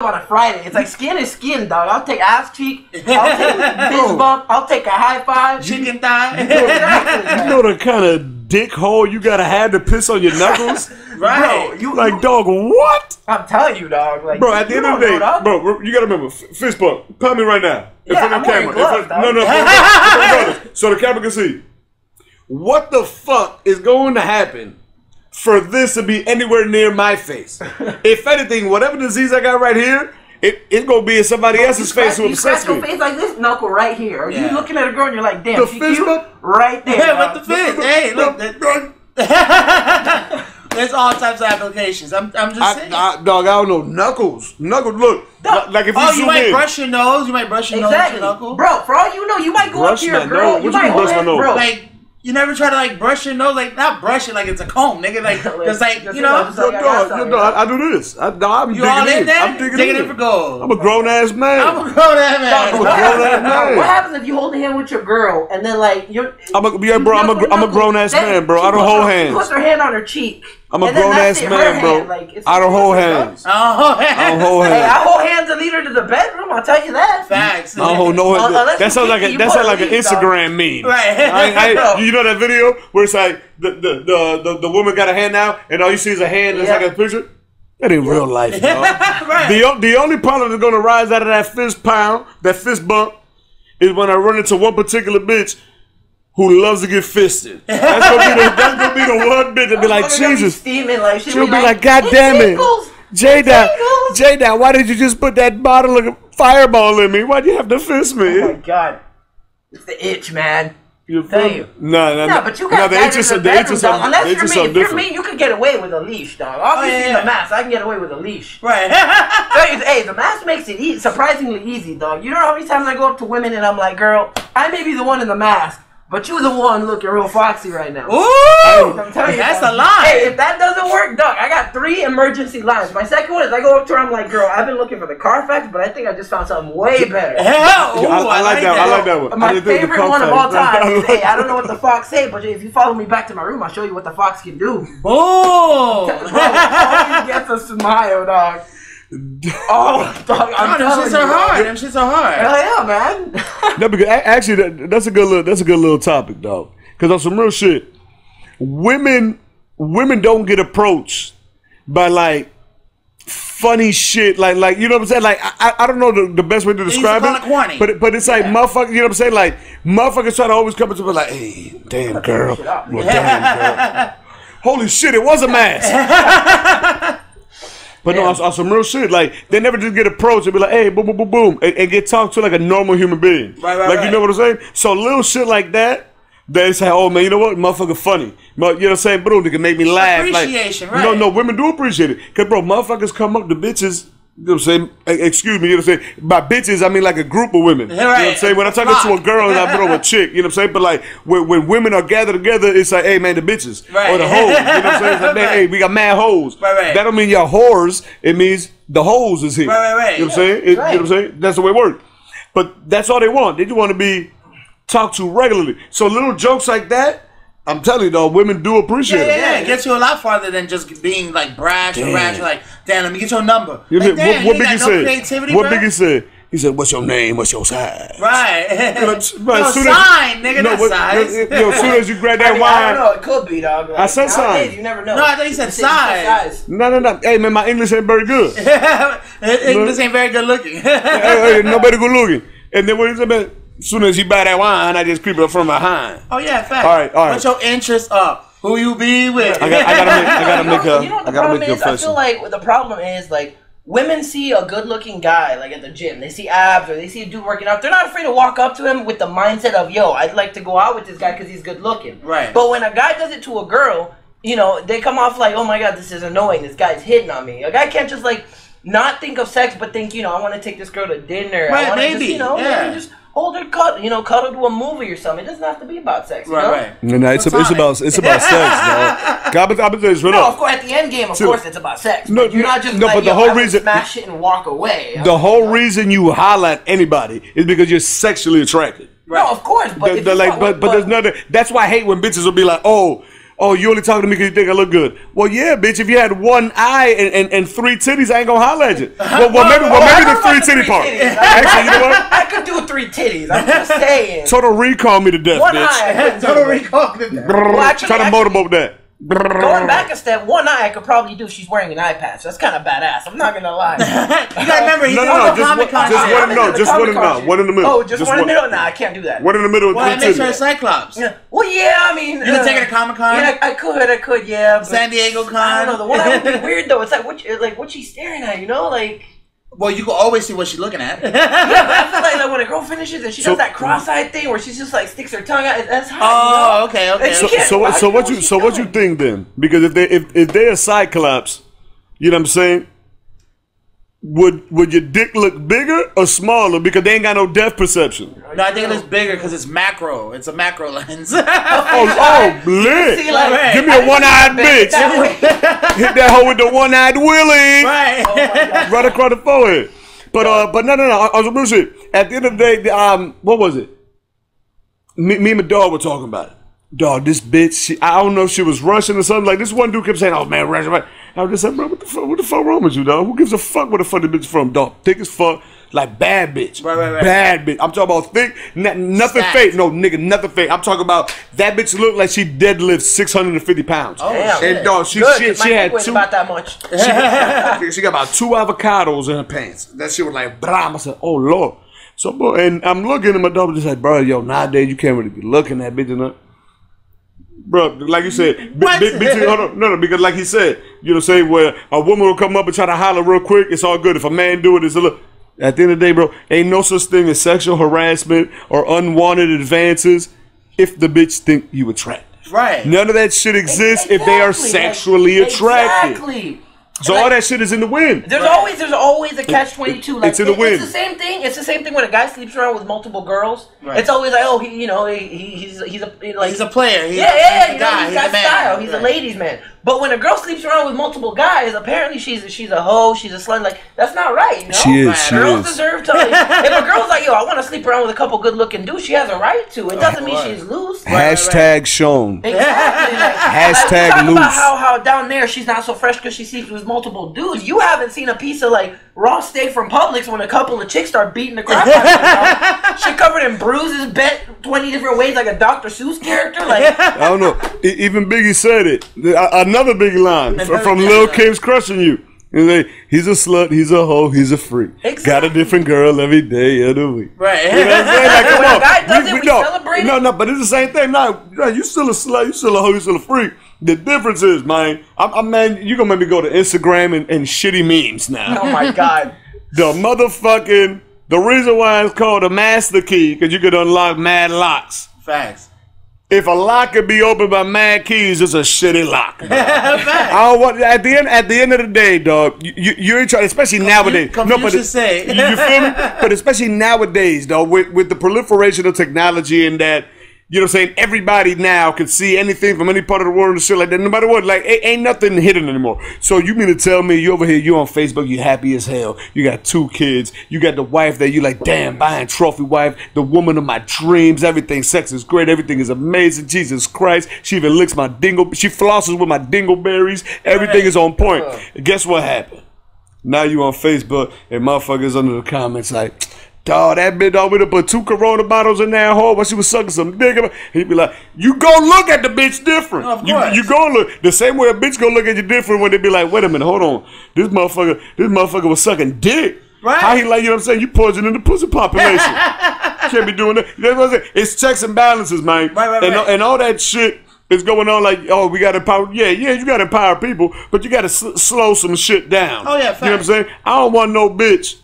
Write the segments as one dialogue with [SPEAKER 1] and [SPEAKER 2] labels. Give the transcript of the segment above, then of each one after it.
[SPEAKER 1] on a Friday. It's like skin is skin, dog. I'll take ass cheek. I'll take fist bump. I'll take a high five.
[SPEAKER 2] Chicken thigh.
[SPEAKER 1] Exactly.
[SPEAKER 3] You know the kind of dick hole you gotta have to piss on your knuckles?
[SPEAKER 2] right.
[SPEAKER 1] Bro, you
[SPEAKER 3] like, dog, what?
[SPEAKER 1] I'm telling you, dog. Like,
[SPEAKER 3] Bro, at the end of the day, bro, you gotta remember, f- fist bump. Pop me right now. In
[SPEAKER 1] Yeah,
[SPEAKER 3] front of
[SPEAKER 1] I'm
[SPEAKER 3] the camera. In front-
[SPEAKER 1] gloves,
[SPEAKER 3] no, no,
[SPEAKER 1] dog.
[SPEAKER 3] no, no, no, no, so the camera can see. What the fuck is going to happen for this to be anywhere near my face? if anything, whatever disease I got right here, it, it's gonna be in somebody else's face who
[SPEAKER 1] you scratch
[SPEAKER 3] obsessed
[SPEAKER 1] your
[SPEAKER 3] with.
[SPEAKER 1] face like this knuckle right here. Are
[SPEAKER 2] Yeah.
[SPEAKER 1] you looking at a girl and you're like, damn,
[SPEAKER 3] The
[SPEAKER 1] she
[SPEAKER 3] fist
[SPEAKER 1] cute? Right there.
[SPEAKER 2] Yeah, with the fist. Hey, look. that- There's all types of applications. I'm, I'm just
[SPEAKER 3] I,
[SPEAKER 2] saying.
[SPEAKER 3] I, dog, I don't know. Knuckles. Knuckles, look.
[SPEAKER 1] Dog.
[SPEAKER 3] Like if you
[SPEAKER 2] oh, you might
[SPEAKER 3] in.
[SPEAKER 2] brush your nose. You might brush your
[SPEAKER 1] Exactly.
[SPEAKER 2] nose with your knuckle.
[SPEAKER 1] Bro, for all you know, you might go up to your girl.
[SPEAKER 3] nose?
[SPEAKER 1] You
[SPEAKER 3] What
[SPEAKER 1] might
[SPEAKER 3] mean brush
[SPEAKER 1] hold
[SPEAKER 3] my nose?
[SPEAKER 1] bro.
[SPEAKER 2] Like you never try to like brush your nose, like not brush it like it's a comb, nigga. Like just like you know,
[SPEAKER 1] just
[SPEAKER 3] Yo,
[SPEAKER 1] I
[SPEAKER 3] dog, yo, dog. I, I do this. I, dog, I'm
[SPEAKER 2] you
[SPEAKER 3] digging
[SPEAKER 2] all in
[SPEAKER 3] in.
[SPEAKER 2] there,
[SPEAKER 3] I'm digging,
[SPEAKER 2] digging
[SPEAKER 3] in.
[SPEAKER 2] in for gold.
[SPEAKER 3] I'm a grown ass man.
[SPEAKER 2] I'm a grown ass man.
[SPEAKER 3] I'm a grown ass man.
[SPEAKER 1] What happens if you hold a hand with your girl and then like you're?
[SPEAKER 3] I'm a yeah, bro. I'm a gr- I'm a grown ass man, bro. I don't hold hands.
[SPEAKER 1] She puts her hand on her cheek.
[SPEAKER 3] I'm a grown ass
[SPEAKER 1] it, her
[SPEAKER 3] man, bro.
[SPEAKER 1] hand, like, it's
[SPEAKER 3] I don't hold
[SPEAKER 1] different, dog.
[SPEAKER 3] hands.
[SPEAKER 2] Oh,
[SPEAKER 3] I don't hold
[SPEAKER 1] Hey, I
[SPEAKER 3] hands.
[SPEAKER 1] Bedroom. I'll tell you that.
[SPEAKER 2] Facts.
[SPEAKER 3] I don't hold no.
[SPEAKER 1] Uh, unless
[SPEAKER 3] that sounds like a that sounds like an. Instagram meme.
[SPEAKER 2] Right.
[SPEAKER 3] I, I, you know that video where it's like the the, the the the woman got a hand out and all you see is a hand. and It's
[SPEAKER 1] Yeah.
[SPEAKER 3] like a picture. That ain't real life, dog.
[SPEAKER 2] right.
[SPEAKER 3] The, the only problem that's gonna rise out of that fist pound, that fist bump, is when I run into one particular bitch who loves to get fisted. That's gonna be the, that's gonna be the one bitch that be like,
[SPEAKER 1] Motherfucker gonna be
[SPEAKER 3] Jesus.
[SPEAKER 1] steaming like
[SPEAKER 3] She'll be like, God damn it.
[SPEAKER 1] tickles."
[SPEAKER 3] Jada, Jada, why did you just put that bottle of fireball in me? Why'd you have to fist me?
[SPEAKER 1] Oh my god, it's the itch, man.
[SPEAKER 3] You
[SPEAKER 1] Tell you.
[SPEAKER 3] No, no,
[SPEAKER 1] No, but you
[SPEAKER 3] no,
[SPEAKER 1] got
[SPEAKER 3] itch is
[SPEAKER 1] in the bedroom,
[SPEAKER 3] is
[SPEAKER 1] dog. Unless you're me, if you're me, you could get away with a leash, dog. Oh, Obviously,
[SPEAKER 2] yeah, yeah.
[SPEAKER 1] the mask, I can get away with a leash.
[SPEAKER 2] Right.
[SPEAKER 1] Hey, the mask makes it easy, surprisingly easy, dog. You know how many times I go up to women and I'm like, girl, I may be the one in the mask, but you the one looking real foxy right now.
[SPEAKER 2] Ooh,
[SPEAKER 1] I'm telling you,
[SPEAKER 2] that's a lie.
[SPEAKER 1] Hey, if that doesn't work, dog, I got three emergency lines. My second one is I go up to her, I'm like, girl, I've been looking for the Carfax, but I think I just found something way better.
[SPEAKER 2] Hell, ooh,
[SPEAKER 3] I, I like that. I like that one. I
[SPEAKER 1] My
[SPEAKER 3] didn't think
[SPEAKER 1] favorite one of all time is, hey, I don't know what the fox say, but if you follow me back to my room, I'll show you what the fox can do.
[SPEAKER 2] Oh!
[SPEAKER 1] Bro, always gets a smile, dog. Oh, dog, I'm
[SPEAKER 2] Oh, them
[SPEAKER 1] telling
[SPEAKER 2] shits
[SPEAKER 1] you,
[SPEAKER 2] are hard. Them shits are hard.
[SPEAKER 1] Hell yeah, man.
[SPEAKER 3] No, because actually, that, that's a good little, that's a good little topic, dog. Because on some real shit, women women don't get approached by like funny shit, like like you know what I'm saying. Like I, I- don't know the, the best way to describe it,
[SPEAKER 2] corny.
[SPEAKER 3] but it- but it's like motherfucker, You know what I'm saying? Like motherfuckers try to always come up to me like, hey, damn girl, well, damn girl. Holy shit, it was a mask. But no, on, on some real shit, like they never just get approached and be like, "Hey, boom, boom, boom, boom," and, and get talked to like a normal human being.
[SPEAKER 2] Right, right,
[SPEAKER 3] Like you know what I'm saying? So little shit like that, they say, "Oh man, you know what, motherfucker, funny." You know what I'm saying, bro? They can make me laugh.
[SPEAKER 2] Appreciation,
[SPEAKER 3] like, No,
[SPEAKER 2] right.
[SPEAKER 3] no, women do appreciate it, cause bro, motherfuckers come up to bitches. You know what I'm saying? Excuse me, you know what I'm saying? By bitches, I mean like a group of women. You know what I'm saying? When I'm talking to a girl and I on a chick, you know what I'm saying? But like when, when women are gathered together, it's like, hey man, the bitches.
[SPEAKER 2] Right.
[SPEAKER 3] Or the hoes. You know what I'm saying? It's like, man,
[SPEAKER 2] Right.
[SPEAKER 3] hey, we got mad hoes.
[SPEAKER 2] Right, right.
[SPEAKER 3] That don't mean y'all whores. It means the hoes is here.
[SPEAKER 2] Right, right, right.
[SPEAKER 3] You know what I'm saying? It- You know what I'm saying? That's the way it works. But that's all they want. They just want to be talked to regularly. So little jokes like that, I'm telling you, though, women do appreciate
[SPEAKER 2] Yeah, yeah,
[SPEAKER 3] it.
[SPEAKER 2] yeah. It gets you a lot farther than just being like brash or
[SPEAKER 3] Damn.
[SPEAKER 2] rash. Like, damn, let me get your number.
[SPEAKER 3] You
[SPEAKER 2] Like,
[SPEAKER 3] know,
[SPEAKER 2] damn,
[SPEAKER 3] what, what
[SPEAKER 2] you ain't
[SPEAKER 3] Biggie
[SPEAKER 2] no
[SPEAKER 3] said?
[SPEAKER 2] creativity,
[SPEAKER 3] what
[SPEAKER 2] bro.
[SPEAKER 3] Biggie said? He said, "What's your name? What's your size?"
[SPEAKER 2] Right.
[SPEAKER 3] Right,
[SPEAKER 2] no,
[SPEAKER 3] soon as-
[SPEAKER 2] sign, nigga,
[SPEAKER 3] No,
[SPEAKER 2] not
[SPEAKER 3] what-
[SPEAKER 2] size.
[SPEAKER 3] yo, yo, as soon as you grab
[SPEAKER 1] I,
[SPEAKER 3] that
[SPEAKER 1] mean, I
[SPEAKER 3] wine,
[SPEAKER 1] don't know. It could be, dog. Like,
[SPEAKER 3] I said
[SPEAKER 1] nowadays,
[SPEAKER 3] size.
[SPEAKER 1] You never know.
[SPEAKER 2] No, I thought you said
[SPEAKER 1] You said
[SPEAKER 2] size.
[SPEAKER 3] no, no, no. Hey man, my English ain't very good.
[SPEAKER 2] English ain't very good looking.
[SPEAKER 3] hey, hey, nobody good looking. And then what he said, man, as soon as you buy that wine, I just creep up from behind.
[SPEAKER 2] oh yeah, fact.
[SPEAKER 3] All right, all right.
[SPEAKER 2] What's your interest up? Who you be with?
[SPEAKER 3] I got, I gotta make, I gotta
[SPEAKER 1] you
[SPEAKER 3] make
[SPEAKER 1] know,
[SPEAKER 3] a,
[SPEAKER 1] you know what
[SPEAKER 3] I gotta
[SPEAKER 1] problem
[SPEAKER 3] make a
[SPEAKER 1] is? I feel like the problem is like women see a good-looking guy like at the gym. They see abs or they see a dude working out. They're not afraid to walk up to him with the mindset of, "Yo, I'd like to go out with this guy because he's good-looking."
[SPEAKER 2] Right.
[SPEAKER 1] But when a guy does it to a girl, you know, they come off like, "Oh my god, this is annoying. This guy's hitting on me." A guy can't just like not think of sex, but think, you know, I want to take this girl to dinner.
[SPEAKER 2] Right,
[SPEAKER 1] I want to just,
[SPEAKER 2] maybe,
[SPEAKER 1] you know,
[SPEAKER 2] yeah.
[SPEAKER 1] maybe just Oh, hold her, cuddle, you know, cuddle to a movie or something. It doesn't have to be about sex. You
[SPEAKER 2] Right,
[SPEAKER 1] know?
[SPEAKER 2] right.
[SPEAKER 3] No, no, it's, it's
[SPEAKER 2] Platonic.
[SPEAKER 3] about it's about sex, dog. God, but- but it's real
[SPEAKER 1] No,
[SPEAKER 3] up.
[SPEAKER 1] of course, at the end game, of
[SPEAKER 3] See,
[SPEAKER 1] course, it's about sex.
[SPEAKER 3] no,
[SPEAKER 1] but you're not just
[SPEAKER 3] no,
[SPEAKER 1] like,
[SPEAKER 3] but the whole reason-
[SPEAKER 1] smash it and walk away.
[SPEAKER 3] The whole reason you holler at anybody is because you're sexually attracted.
[SPEAKER 1] no, of course, but
[SPEAKER 3] The-
[SPEAKER 1] if
[SPEAKER 3] the, like,
[SPEAKER 1] fuck
[SPEAKER 3] but
[SPEAKER 1] with-
[SPEAKER 3] but there's nothing. That's why I hate when bitches will be like, oh, oh, you only talking to me because you think I look good. Well, yeah, bitch. If you had one eye and, and, and three titties, I ain't gonna holler at you. Well, well maybe, well, maybe the three titty
[SPEAKER 1] three
[SPEAKER 3] part.
[SPEAKER 1] titties.
[SPEAKER 3] Actually, you know what?
[SPEAKER 1] I could do three titties. I'm just saying.
[SPEAKER 3] Total recall me to death,
[SPEAKER 1] One
[SPEAKER 3] bitch.
[SPEAKER 1] eye. I couldn't
[SPEAKER 2] Total
[SPEAKER 1] but
[SPEAKER 2] recall. did that.
[SPEAKER 1] Well, actually-
[SPEAKER 3] Try to
[SPEAKER 1] actually-
[SPEAKER 3] motorboat that.
[SPEAKER 1] Going back a step, one eye I could probably do. if She's wearing an eye patch. That's kind of badass. I'm not gonna lie.
[SPEAKER 2] You gotta remember, he's
[SPEAKER 3] No,
[SPEAKER 2] in
[SPEAKER 3] no, no,
[SPEAKER 2] the
[SPEAKER 3] just one- just one- no, just one in-
[SPEAKER 1] Con
[SPEAKER 3] no, one in the middle.
[SPEAKER 1] Oh, just,
[SPEAKER 3] Just
[SPEAKER 1] one in the middle. Nah, I can't do that.
[SPEAKER 3] One in the middle
[SPEAKER 2] Well, that makes her a. Cyclops.
[SPEAKER 1] Yeah. Well, yeah. I mean,
[SPEAKER 2] You can
[SPEAKER 1] uh,
[SPEAKER 2] take it to Comic Con.
[SPEAKER 1] Yeah, I could. I could. Yeah.
[SPEAKER 2] San Diego Con.
[SPEAKER 1] I don't know. The one eye would be weird though. It's like what, like what she's staring at. You know, like.
[SPEAKER 2] Well, you can always see what she's looking at.
[SPEAKER 1] Yeah, but I feel like, like when a girl finishes and she
[SPEAKER 3] So-
[SPEAKER 1] does that cross-eyed thing where she just like sticks her tongue out. That's hot.
[SPEAKER 2] oh,
[SPEAKER 1] you know?
[SPEAKER 2] okay, okay.
[SPEAKER 3] So,
[SPEAKER 1] she
[SPEAKER 3] so, so what you
[SPEAKER 1] she's
[SPEAKER 3] so what you think then? Because if they if, if they're a Cyclops, you know what I'm saying? Would would your dick look bigger or smaller? Because they ain't got no depth perception.
[SPEAKER 2] No, I think it looks bigger because it's macro. It's a macro lens.
[SPEAKER 3] Oh, oh, lit!
[SPEAKER 1] See, like,
[SPEAKER 2] Right.
[SPEAKER 3] Give me a one-eyed bitch. Hit that hoe with the one-eyed willie.
[SPEAKER 2] right.
[SPEAKER 3] right across the forehead. But uh, but no, no, no. I, I was real shit. At the end of the day, the, um, what was it? Me, me and my dog were talking about it. Dog, this bitch. She, I don't know if she was Russian or something. Like this one dude kept saying, "Oh man, Russian." right." I was just like, bro, what the fuck? What the fuck wrong with you, dog? Who gives a fuck where the fuck the bitch from, dog? Thick as fuck, like bad bitch.
[SPEAKER 2] Right, right, right.
[SPEAKER 3] Bad bitch. I'm talking about thick, n- nothing
[SPEAKER 2] Stacked.
[SPEAKER 3] fake. No, nigga, nothing fake. I'm talking about that bitch looked like she deadlifts 650 pounds.
[SPEAKER 2] Oh,
[SPEAKER 1] Damn.
[SPEAKER 2] shit.
[SPEAKER 3] And dog, she
[SPEAKER 1] Good,
[SPEAKER 3] she,
[SPEAKER 1] 'cause my
[SPEAKER 3] she
[SPEAKER 1] dick
[SPEAKER 3] had two.
[SPEAKER 1] about that much.
[SPEAKER 3] She got, she got about two avocados in her pants. That shit was like, bram. I said, oh, Lord. So, bro, and I'm looking at my dog, just like, bro, yo, nowadays you can't really be looking at bitches. No. Bro, like you said, bi-
[SPEAKER 2] What?
[SPEAKER 3] bi- bitches, hold on, no, no, because like he said, you know, what I'm saying where a woman will come up and try to holler real quick, it's all good. If a man do it, it's a look. At the end of the day, bro, ain't no such thing as sexual harassment or unwanted advances if the bitch think you attractive.
[SPEAKER 2] Right.
[SPEAKER 3] None of that shit exists if they are sexually attracted.
[SPEAKER 1] Exactly.
[SPEAKER 3] So
[SPEAKER 1] Like-
[SPEAKER 3] all that shit is in the wind.
[SPEAKER 1] There's always there's always a catch twenty two. Like
[SPEAKER 3] it's in the
[SPEAKER 1] it-
[SPEAKER 3] wind.
[SPEAKER 1] It's the same thing. It's the same thing when a guy sleeps around with multiple girls.
[SPEAKER 2] Right.
[SPEAKER 1] It's always like, oh, he, you know, he, he, he's he's a like
[SPEAKER 2] He's a player. He's,
[SPEAKER 1] yeah, yeah,
[SPEAKER 2] he's
[SPEAKER 1] you
[SPEAKER 2] a
[SPEAKER 1] know,
[SPEAKER 2] guy.
[SPEAKER 1] he's
[SPEAKER 2] He's
[SPEAKER 1] got
[SPEAKER 2] a man.
[SPEAKER 1] style. He's a ladies' man. But when a girl sleeps around with multiple guys, apparently she's she's a hoe. She's a slut. Like that's not right. You know?
[SPEAKER 3] She is,
[SPEAKER 2] Right.
[SPEAKER 3] she
[SPEAKER 1] Girls
[SPEAKER 3] is.
[SPEAKER 1] deserve to. If a girl's like, yo, I want to sleep around with a couple good looking dudes, she has a right to. It oh, doesn't mean
[SPEAKER 2] Right.
[SPEAKER 1] she's loose.
[SPEAKER 3] Hashtag shown.
[SPEAKER 1] Exactly. Like,
[SPEAKER 3] Hashtag
[SPEAKER 1] like, we talk
[SPEAKER 3] loose.
[SPEAKER 1] About how, how down there she's not so fresh because she sleeps with multiple dudes. You haven't seen a piece of like raw steak from Publix when a couple of chicks start beating the crap out of her. She covered in bruises, bent twenty different ways like a Dr. Seuss character. Like
[SPEAKER 3] I don't know. E- Even Biggie said it. Another Biggie line
[SPEAKER 2] Another
[SPEAKER 3] from Lil
[SPEAKER 2] line.
[SPEAKER 3] Kim's crushing you. And they, he's a slut, he's a hoe, he's a freak. Got a different girl every day of the week.
[SPEAKER 2] Right.
[SPEAKER 3] You know what I'm saying? Like, come
[SPEAKER 1] When a
[SPEAKER 3] on.
[SPEAKER 1] guy does it, we
[SPEAKER 3] no,
[SPEAKER 1] celebrate it.
[SPEAKER 3] no, no, but it's the same thing. No, no, you still a slut, you still a hoe, you still a freak. The difference is, man, I'm, I'm man, you gonna make me go to Instagram and, and shitty memes now.
[SPEAKER 1] oh my god.
[SPEAKER 3] The motherfucking the reason why it's called a master key because you could unlock mad locks.
[SPEAKER 2] Facts.
[SPEAKER 3] If a lock could be opened by mad keys, it's a shitty lock. I don't want at the end. At the end of the day, dog, you you, ain't trying, especially nowadays.
[SPEAKER 2] Confucius say.
[SPEAKER 3] you, you feel me? But especially nowadays, though, with with the proliferation of technology and that. You know what I'm saying? Everybody now can see anything from any part of the world and shit like that. No matter what, like ain't, ain't nothing hidden anymore. So you mean to tell me you over here, you on Facebook, you happy as hell. You got two kids. You got the wife that you like, damn, buying trophy wife, the woman of my dreams. Everything, sex is great. Everything is amazing. Jesus Christ, she even licks my dingle. She flosses with my dingleberries. Everything is on point. Guess what happened? Now you on Facebook and motherfuckers under the comments like, dog, that bitch we done put two Corona bottles in that hole while she was sucking some dick. He'd be like, you go look at the bitch different.
[SPEAKER 2] Of
[SPEAKER 3] you,
[SPEAKER 2] course.
[SPEAKER 3] you go look the same way a bitch go look at you different when they be like, wait a minute, hold on, this motherfucker, this motherfucker was sucking dick.
[SPEAKER 2] Right.
[SPEAKER 3] How he like, you know what I'm saying? You poisoning the pussy population. Can't be doing that. That's what I'm saying. It's checks and balances, man.
[SPEAKER 2] Right, right,
[SPEAKER 3] and,
[SPEAKER 2] right.
[SPEAKER 3] and all that shit is going on like, oh, we got to empower. Yeah, yeah, you got to empower people, but you got to sl- slow some shit down.
[SPEAKER 2] Oh, yeah,
[SPEAKER 3] You know what I'm saying? I don't want no bitch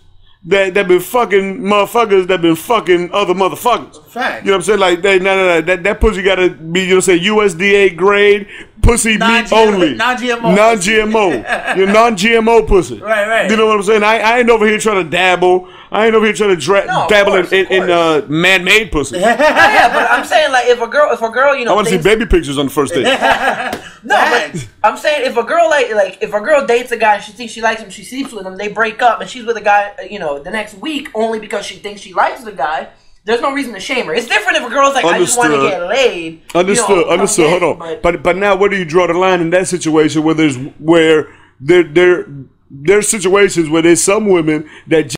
[SPEAKER 3] that that been fucking motherfuckers that been fucking other motherfuckers.
[SPEAKER 2] Facts.
[SPEAKER 3] You know what I'm saying? Like, they, no, no, no. That, that pussy got to be, you know what I'm saying, USDA grade, pussy meat only.
[SPEAKER 2] non-GMO.
[SPEAKER 3] Non-GMO. Your non-GMO pussy.
[SPEAKER 2] Right, right.
[SPEAKER 3] You know what I'm saying? I, I ain't over here trying to dabble. I ain't over here trying to dra-
[SPEAKER 1] No,
[SPEAKER 3] dabble
[SPEAKER 1] course,
[SPEAKER 3] in, in, in uh, man-made pussy.
[SPEAKER 1] Yeah, but I'm saying like if a girl, if a girl, you know,
[SPEAKER 3] I want to see baby pictures on the first date.
[SPEAKER 1] No, but I'm saying if a girl like like if a girl dates a guy and she thinks she likes him, she sleeps with him, they break up, and she's with a guy, you know, the next week only because she thinks she likes the guy. There's no reason to shame her. It's different if a girl's like, I just want to get laid.
[SPEAKER 3] Understood.
[SPEAKER 1] You know,
[SPEAKER 3] understood. Hold on.
[SPEAKER 1] but-
[SPEAKER 3] But but now, where do you draw the line in that situation where there's where there there there's situations where there's some women that